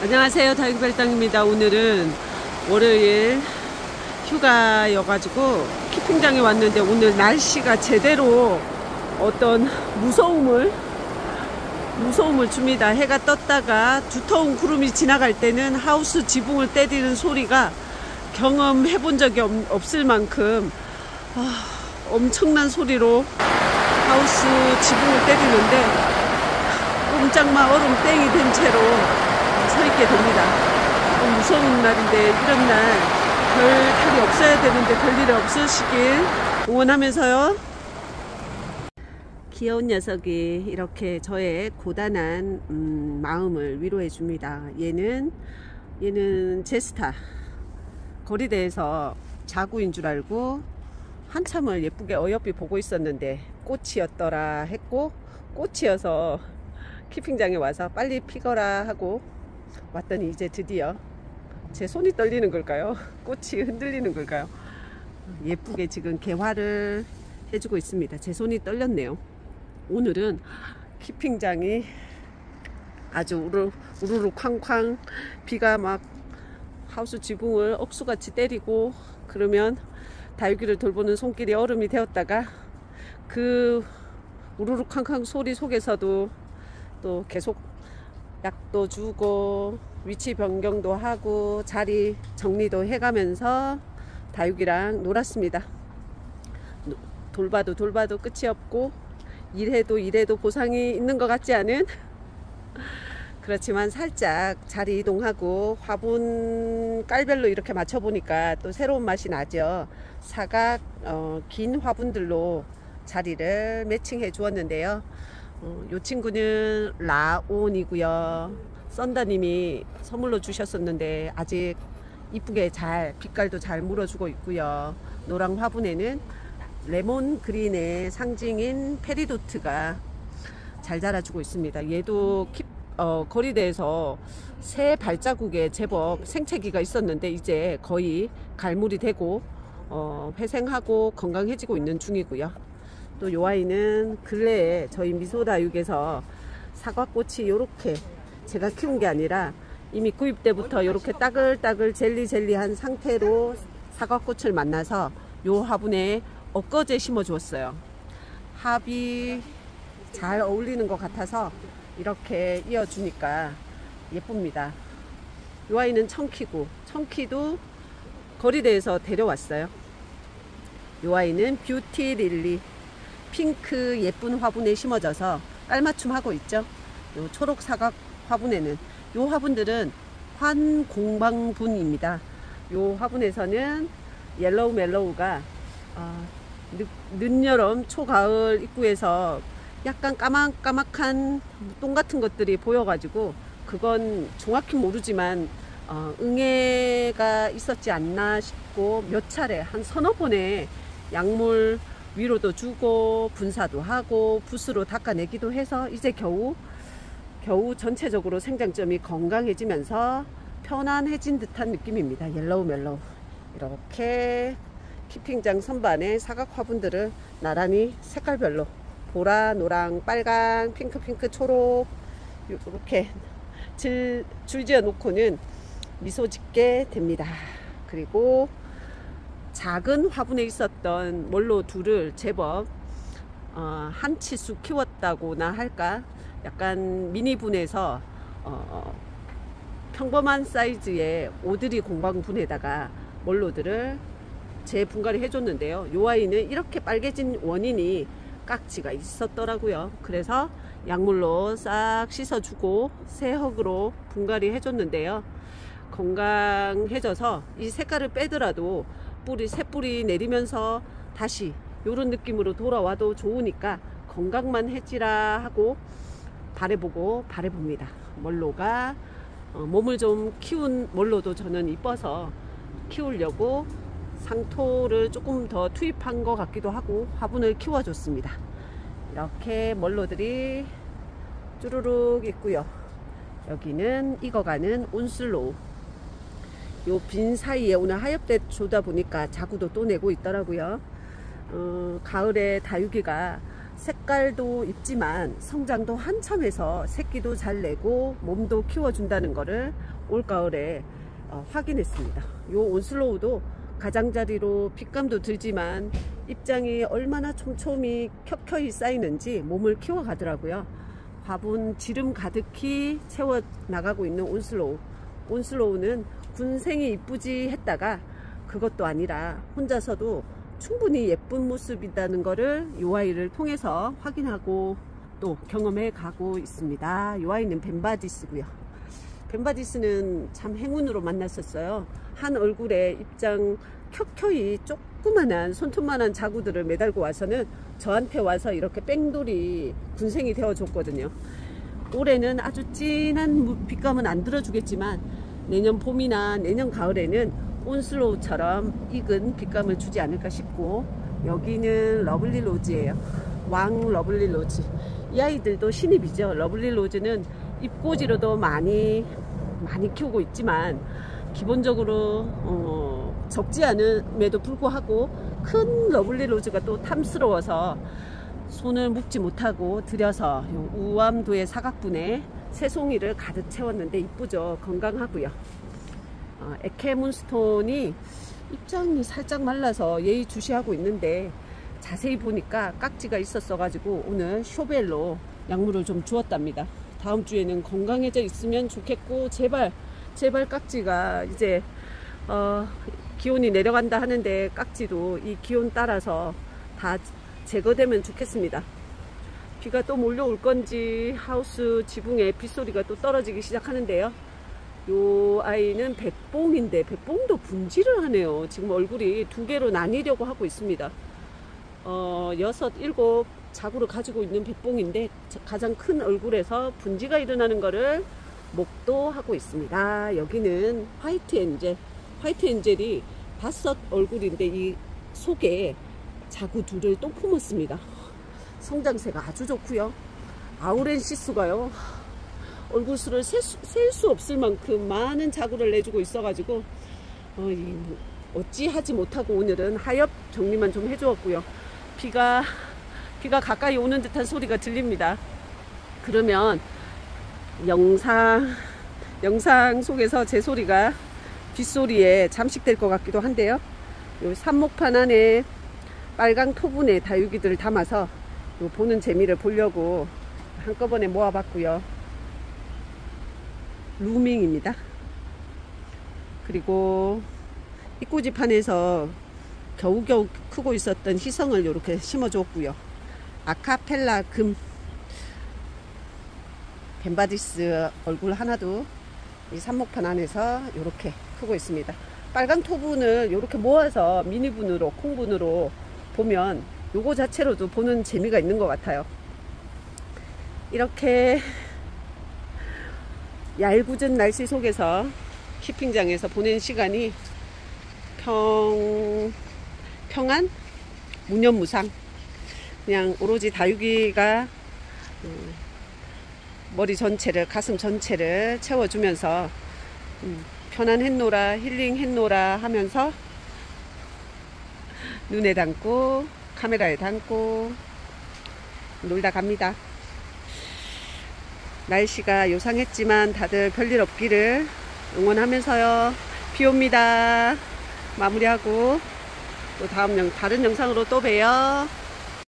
안녕하세요. 다육별당입니다. 오늘은 월요일 휴가여가지고 키핑장에 왔는데 오늘 날씨가 제대로 어떤 무서움을 무서움을 줍니다. 해가 떴다가 두터운 구름이 지나갈 때는 하우스 지붕을 때리는 소리가 경험해 본 적이 없, 을 만큼 아, 엄청난 소리로 하우스 지붕을 때리는데 꼼짝마 얼음 땡이 된 채로 서 있게 됩니다. 무서운 날인데 이런 날 별 탈이 없어야 되는데 별일이 없으시길 응원하면서요. 귀여운 녀석이 이렇게 저의 고단한 음, 마음을 위로해 줍니다. 얘는 얘는 제스타 거리대에서 자구인 줄 알고 한참을 예쁘게 어여삐 보고 있었는데 꽃이었더라 했고 꽃이어서 키핑장에 와서 빨리 피거라 하고 왔더니 이제 드디어 제 손이 떨리는 걸까요? 꽃이 흔들리는 걸까요? 예쁘게 지금 개화를 해주고 있습니다. 제 손이 떨렸네요. 오늘은 키핑장이 아주 우르, 우르르 쾅쾅 비가 막 하우스 지붕을 억수같이 때리고 그러면 다육이를 돌보는 손길이 얼음이 되었다가 그 우르르 쾅쾅 소리 속에서도 또 계속 약도 주고 위치 변경도 하고 자리 정리도 해가면서 다육이랑 놀았습니다. 돌봐도 돌봐도 끝이 없고 일해도 일해도 보상이 있는 것 같지 않은 그렇지만 살짝 자리 이동하고 화분 깔별로 이렇게 맞춰 보니까 또 새로운 맛이 나죠. 사각 어, 긴 화분들로 자리를 매칭해 주었는데요. 어, 요 친구는 라온이고요. 썬다님이 선물로 주셨었는데 아직 이쁘게 잘 빛깔도 잘 물어주고 있고요. 노랑 화분에는 레몬 그린의 상징인 페리도트가 잘 자라주고 있습니다. 얘도 키, 어, 거리대에서 새 발자국에 제법 생채기가 있었는데 이제 거의 갈물이 되고 어, 회생하고 건강해지고 있는 중이고요 또 요 아이는 근래에 저희 미소다육에서 사과꽃이 이렇게 제가 키운 게 아니라 이미 구입 때부터 이렇게 따글따글 젤리젤리한 상태로 사과꽃을 만나서 요 화분에 엊거제 심어 주었어요. 합이 잘 어울리는 것 같아서 이렇게 이어주니까 예쁩니다. 요 아이는 청키고 청키도 거리대에서 데려왔어요. 요 아이는 뷰티 릴리 핑크 예쁜 화분에 심어져서 깔맞춤 하고 있죠. 요 초록 사각 화분에는 요 화분들은 환공방분입니다. 요 화분에서는 옐로우 멜로우가 어, 늦여름 초가을 입구에서 약간 까막까막한 똥 같은 것들이 보여가지고 그건 정확히 모르지만 어, 응애가 있었지 않나 싶고 몇 차례 한 서너 번의 약물 위로도 주고 분사도 하고 붓으로 닦아내기도 해서 이제 겨우 겨우 전체적으로 생장점이 건강해지면서 편안해진 듯한 느낌입니다. 옐로우 멜로우 이렇게 keeping장 선반에 사각 화분들을 나란히 색깔별로 보라, 노랑, 빨강, 핑크, 핑크, 초록 이렇게 줄, 줄지어 놓고는 미소 짓게 됩니다. 그리고 작은 화분에 있었던 몰로 둘을 제법 어, 한 치수 키웠다고나 할까? 약간 미니분에서 어, 평범한 사이즈의 오드리 공방분에다가 몰로들을 재분갈이 해줬는데요. 요 아이는 이렇게 빨개진 원인이 깍지가 있었더라고요. 그래서 약물로 싹 씻어주고 새 흙으로 분갈이 해줬는데요. 건강해져서 이 색깔을 빼더라도 뿌리 새뿌리 내리면서 다시 이런 느낌으로 돌아와도 좋으니까 건강만 해지라 하고 바래보고 바래봅니다. 멀로가 어, 몸을 좀 키운 멀로도 저는 이뻐서 키우려고 상토를 조금 더 투입한 것 같기도 하고 화분을 키워줬습니다. 이렇게 멀로들이 쭈루룩 있고요. 여기는 익어가는 온슬로우 요 빈 사이에 오늘 하엽대 조다 보니까 자구도 또 내고 있더라고요. 어, 가을에 다육이가 색깔도 입지만 성장도 한참 해서 새끼도 잘 내고 몸도 키워준다는 것을 올가을에 어, 확인했습니다. 요 온슬로우도 가장자리로 빛감도 들지만 입장이 얼마나 촘촘히 켜켜이 쌓이는지 몸을 키워가더라고요. 화분 지름 가득히 채워 나가고 있는 온슬로우. 온슬로우는 군생이 이쁘지 했다가 그것도 아니라 혼자서도 충분히 예쁜 모습이라는 것을 이 아이를 통해서 확인하고 또 경험해 가고 있습니다. 이 아이는 벤바디스고요. 벤바디스는 참 행운으로 만났었어요. 한 얼굴에 입장 켜켜이 조그만한 손톱만한 자구들을 매달고 와서는 저한테 와서 이렇게 뺑돌이 군생이 되어줬거든요. 올해는 아주 진한 빛감은 안 들어주겠지만 내년 봄이나 내년 가을에는 온슬로우처럼 익은 빛감을 주지 않을까 싶고 여기는 러블리 로즈예요. 왕 러블리 로즈. 이 아이들도 신입이죠. 러블리 로즈는 잎꽂이로도 많이 많이 키우고 있지만 기본적으로 어, 적지 않음에도 불구하고 큰 러블리 로즈가 또 탐스러워서 손을 묶지 못하고 들여서 우암도의 사각분에 새송이를 가득 채웠는데 이쁘죠. 건강하고요. 어, 에케문스톤이 입장이 살짝 말라서 예의주시하고 있는데 자세히 보니까 깍지가 있었어 가지고 오늘 쇼벨로 약물을 좀 주었답니다. 다음 주에는 건강해져 있으면 좋겠고 제발 제발 깍지가 이제 어, 기온이 내려간다 하는데 깍지도 이 기온 따라서 다 제거되면 좋겠습니다. 비가 또 몰려올 건지 하우스 지붕에 빗소리가 또 떨어지기 시작하는데요. 요 아이는 백봉인데 백봉도 분지를 하네요. 지금 얼굴이 두 개로 나뉘려고 하고 있습니다. 어, 여섯, 일곱 자구를 가지고 있는 백봉인데 가장 큰 얼굴에서 분지가 일어나는 것을 목도하고 있습니다. 여기는 화이트 엔젤. 화이트 엔젤이 다섯 얼굴인데 이 속에 자구 둘을 또 품었습니다. 성장세가 아주 좋고요. 아우렌시스가요. 얼굴 수를 셀 수 없을 만큼 많은 자구를 내주고 있어가지고 어, 뭐 어찌 하지 못하고 오늘은 하엽 정리만 좀 해주었고요. 비가 비가 가까이 오는 듯한 소리가 들립니다. 그러면 영상 영상 속에서 제 소리가 빗소리에 잠식될 것 같기도 한데요. 요 삽목판 안에 빨강 토분에 다육이들을 담아서 요 보는 재미를 보려고 한꺼번에 모아봤고요. 루밍입니다. 그리고 입구지판에서 겨우겨우 크고 있었던 희성을 이렇게 심어줬고요. 아카펠라 금 벤바디스 얼굴 하나도 이 삽목판 안에서 이렇게 크고 있습니다. 빨간 토분을 이렇게 모아서 미니분으로 콩분으로 보면 요거 자체로도 보는 재미가 있는 것 같아요. 이렇게 얄궂은 날씨 속에서 키핑장에서 보낸 시간이 평, 평안? 무념무상. 그냥 오로지 다육이가 음, 머리 전체를 가슴 전체를 채워주면서 음, 편안했노라 힐링했노라 하면서 눈에 담고 카메라에 담고 놀다 갑니다. 날씨가 요상했지만 다들 별일 없기를 응원하면서요. 비 옵니다. 마무리하고 또 다음 영, 다른 영상으로 또 봬요.